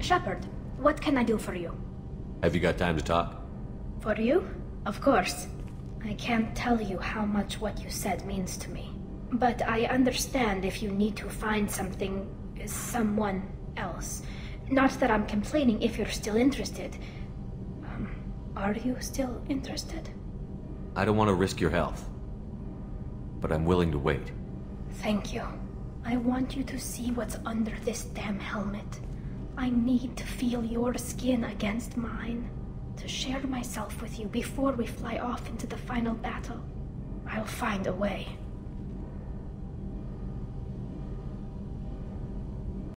Shepard, what can I do for you? Have you got time to talk? For you? Of course. I can't tell you how much what you said means to me. But I understand if you need to find something, someone else. Not that I'm complaining if you're still interested. Um, are you still interested? I don't want to risk your health. But I'm willing to wait. Thank you. I want you to see what's under this damn helmet. I need to feel your skin against mine. To share myself with you before we fly off into the final battle. I'll find a way.